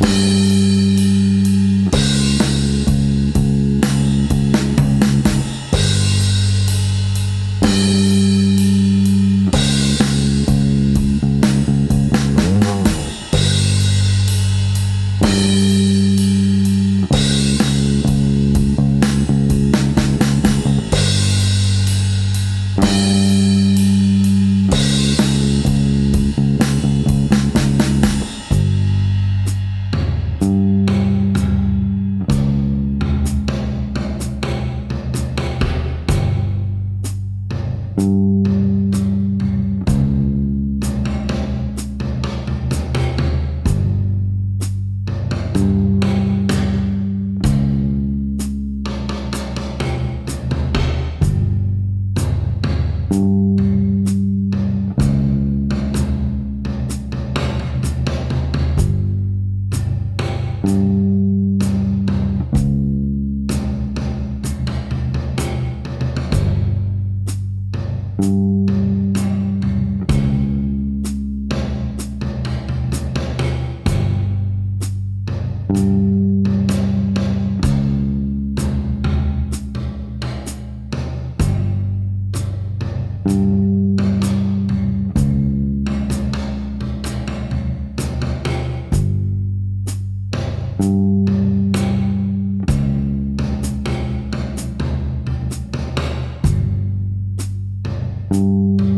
you. thank mm -hmm. you Música